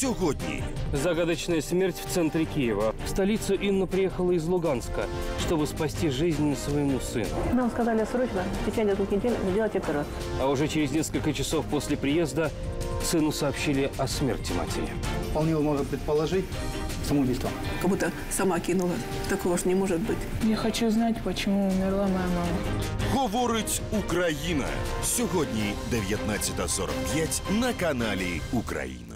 Сьогодні Загадочная смерть в центре Киева. В столицу Инна приехала из Луганска, чтобы спасти жизнь своему сыну. Нам сказали срочно, в течение двух недель сделать операцию. А уже через несколько часов после приезда сыну сообщили о смерти матери. Вполне можно предположить самоубийство. Как будто сама кинула. Такого ж не может быть. Я хочу знать, почему умерла моя мама. говорить Україна. Сьогодні 19.45 на каналі Україна.